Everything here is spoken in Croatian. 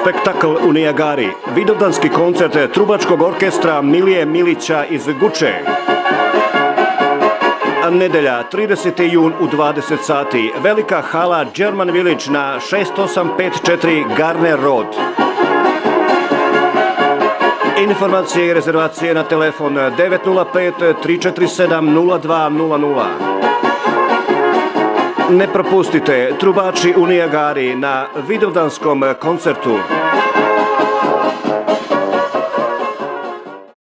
spektakl u Nijagari. Vidovdanski koncert Trubačkog orkestra Milije Milića iz Guče. Nedelja, 30. jun u 20 sati. Velika hala German Village na 6854 Garner Road. Informacije i rezervacije na telefon 905 347 0200. Ne propustite Trubači u Nijagari na Vidovdanskom koncertu.